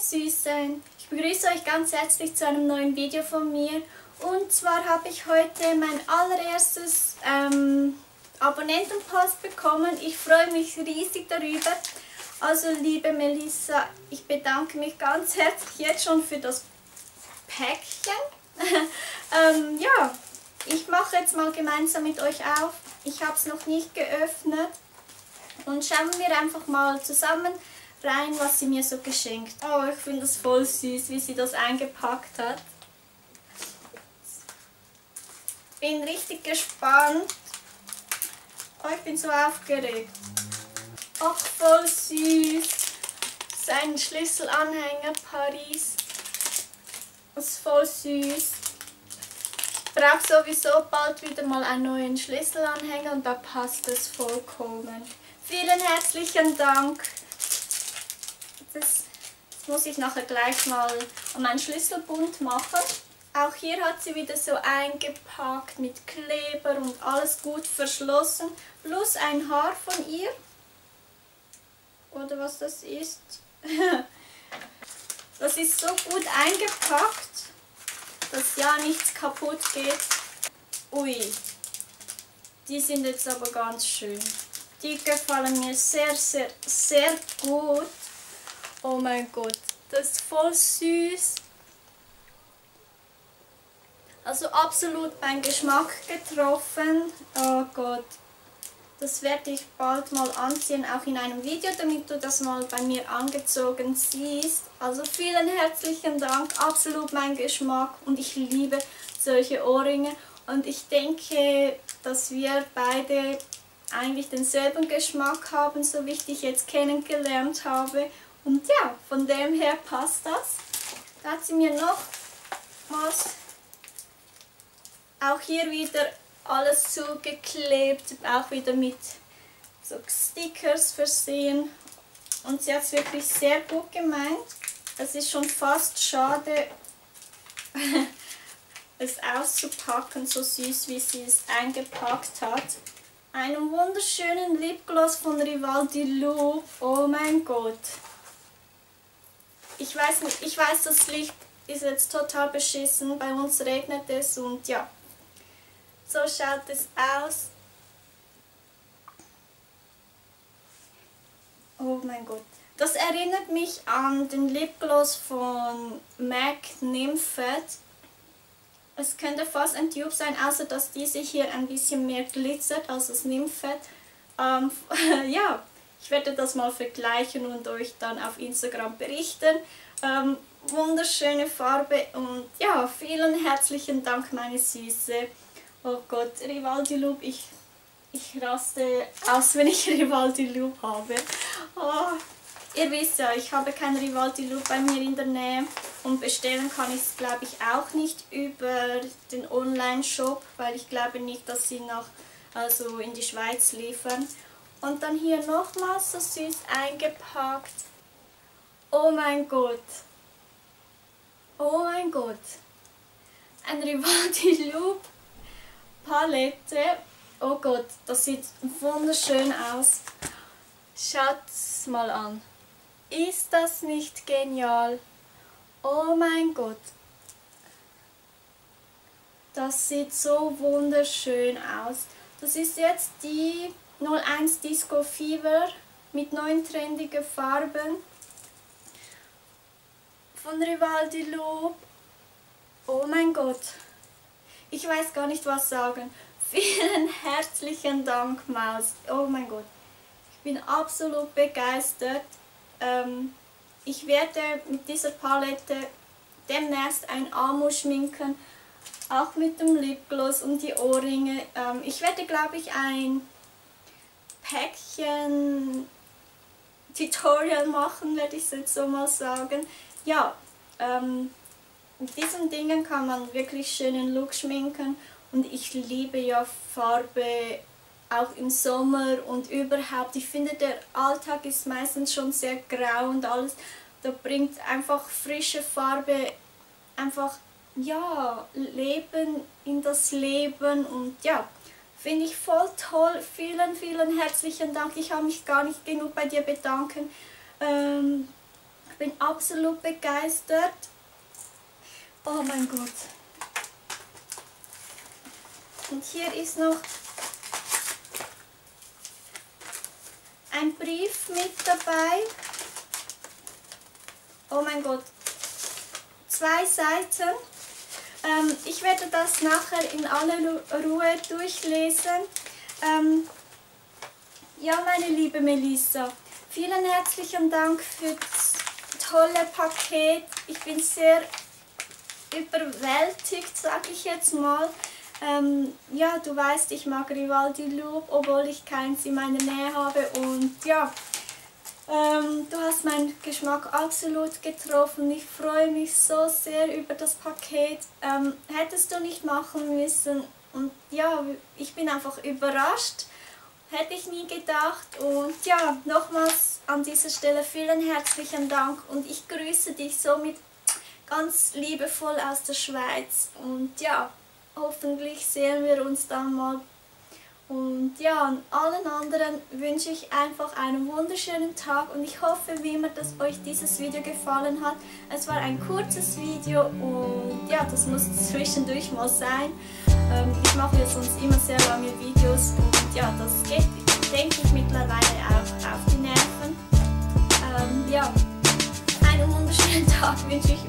Süßen, ich begrüße euch ganz herzlich zu einem neuen Video von mir und zwar habe ich heute mein allererstes ähm, Abonnentenpost bekommen. Ich freue mich riesig darüber. Also liebe Melissa, ich bedanke mich ganz herzlich jetzt schon für das Päckchen. ähm, ja, ich mache jetzt mal gemeinsam mit euch auf. Ich habe es noch nicht geöffnet und schauen wir einfach mal zusammen rein, was sie mir so geschenkt. Oh, ich finde das voll süß, wie sie das eingepackt hat. Bin richtig gespannt. Oh, ich bin so aufgeregt. Ach, voll süß. Sein Schlüsselanhänger Paris. Das ist voll süß. Ich brauche sowieso bald wieder mal einen neuen Schlüsselanhänger und da passt es vollkommen. Vielen herzlichen Dank. Das, muss ich nachher gleich mal an meinen Schlüsselbund machen. Auch hier hat sie wieder so eingepackt mit Kleber und alles gut verschlossen. Plus ein Haar von ihr. Oder was das ist. das ist so gut eingepackt, dass ja nichts kaputt geht. Ui, die sind jetzt aber ganz schön. Die gefallen mir sehr, sehr, sehr gut. Oh mein Gott, das ist voll süß. Also absolut mein Geschmack getroffen. Oh Gott. Das werde ich bald mal anziehen, auch in einem Video, damit du das mal bei mir angezogen siehst. Also vielen herzlichen Dank, absolut mein Geschmack und ich liebe solche Ohrringe. Und ich denke, dass wir beide eigentlich denselben Geschmack haben, so wie ich dich jetzt kennengelernt habe. Und ja, von dem her passt das. Da hat sie mir noch was, auch hier wieder alles zugeklebt, auch wieder mit so Stickers versehen. Und sie hat es wirklich sehr gut gemeint. Es ist schon fast schade, es auszupacken, so süß wie sie es eingepackt hat. Einen wunderschönen Lipgloss von Rivaldi Loop. Oh mein Gott. Ich weiß nicht, ich weiß, das Licht ist jetzt total beschissen. Bei uns regnet es und ja. So schaut es aus. Oh mein Gott. Das erinnert mich an den Lipgloss von MAC Nymphet. Es könnte fast ein Tube sein, außer dass diese hier ein bisschen mehr glitzert als das Nymphet. Ähm, ja, ich werde das mal vergleichen und euch dann auf Instagram berichten. Ähm, wunderschöne Farbe und ja, vielen herzlichen Dank meine Süße. Oh Gott, Rivaldi Loop, ich, ich raste aus, wenn ich Rivaldi Loop habe. Oh, ihr wisst ja, ich habe kein Rivaldi Loop bei mir in der Nähe und bestellen kann ich es glaube ich auch nicht über den Online-Shop, weil ich glaube nicht, dass sie noch also in die Schweiz liefern. Und dann hier nochmals so süß eingepackt. Oh mein Gott. Oh mein Gott. Ein Rivaldi Loop Palette. Oh Gott, das sieht wunderschön aus. Schaut's mal an. Ist das nicht genial? Oh mein Gott. Das sieht so wunderschön aus. Das ist jetzt die 01 Disco Fever mit neun trendigen Farben von Rivaldi Loop. Oh mein Gott. Ich weiß gar nicht was sagen. Vielen herzlichen Dank, Maus. Oh mein Gott. Ich bin absolut begeistert. Ähm, ich werde mit dieser Palette demnächst ein Amo schminken. Auch mit dem Lipgloss und die Ohrringe. Ähm, ich werde, glaube ich, ein Päckchen Tutorial machen, werde ich jetzt so mal sagen. Ja, ähm, mit diesen Dingen kann man wirklich schönen Look schminken und ich liebe ja Farbe auch im Sommer und überhaupt. Ich finde, der Alltag ist meistens schon sehr grau und alles. Da bringt einfach frische Farbe einfach, ja, Leben in das Leben und ja, Finde ich voll toll. Vielen, vielen herzlichen Dank. Ich habe mich gar nicht genug bei dir bedanken. Ähm, bin absolut begeistert. Oh mein Gott. Und hier ist noch ein Brief mit dabei. Oh mein Gott. Zwei Seiten. Ähm, ich werde das nachher in aller Ruhe durchlesen. Ähm, ja, meine liebe Melissa, vielen herzlichen Dank für das tolle Paket. Ich bin sehr überwältigt, sage ich jetzt mal. Ähm, ja, du weißt, ich mag Rivaldi Loop, obwohl ich keins in meiner Nähe habe. Und ja, ähm, du hast meinen Geschmack absolut getroffen. Ich freue mich so sehr über das Paket. Ähm, hättest du nicht machen müssen. Und ja, ich bin einfach überrascht. Hätte ich nie gedacht. Und ja, nochmals an dieser Stelle vielen herzlichen Dank. Und ich grüße dich somit ganz liebevoll aus der Schweiz. Und ja, hoffentlich sehen wir uns dann mal. Und ja, an allen anderen wünsche ich einfach einen wunderschönen Tag und ich hoffe wie immer, dass euch dieses Video gefallen hat. Es war ein kurzes Video und ja, das muss zwischendurch mal sein. Ähm, ich mache ja sonst immer sehr lange Videos und ja, das geht, denke ich, mittlerweile auch auf die Nerven. Ähm, ja, einen wunderschönen Tag wünsche ich